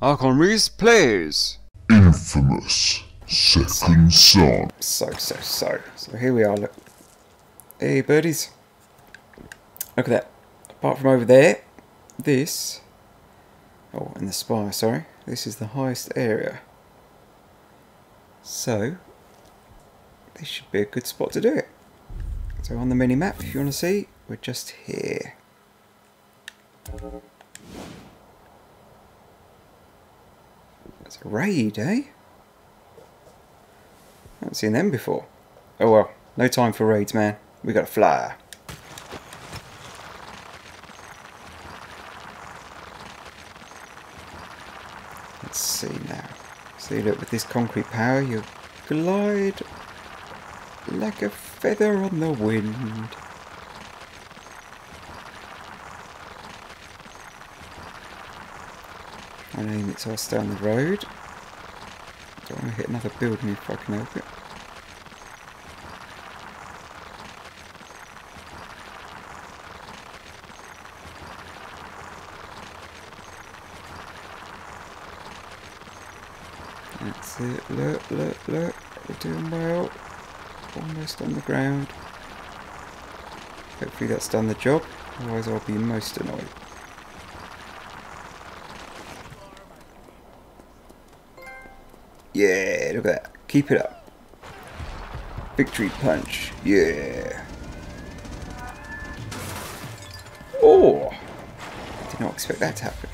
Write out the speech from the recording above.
Arkon Rhys plays. Infamous Second Son. So, so, so. So here we are, look. Hey, birdies. Look at that. Apart from over there, this... Oh, and the spire, sorry. This is the highest area. So, this should be a good spot to do it. So on the mini-map, if you want to see, we're just here. It's a raid, eh? haven't seen them before. Oh well, no time for raids, man. We got to fly. Let's see now. See, look, with this concrete power, you glide like a feather on the wind. And aim it so I stay on the road. Don't want to hit another building if I can help it. That's it. Look, look, look. We're doing well. Almost on the ground. Hopefully that's done the job. Otherwise I'll be most annoyed. Yeah, look at that. Keep it up. Victory punch. Yeah. Oh! Did not expect that to happen.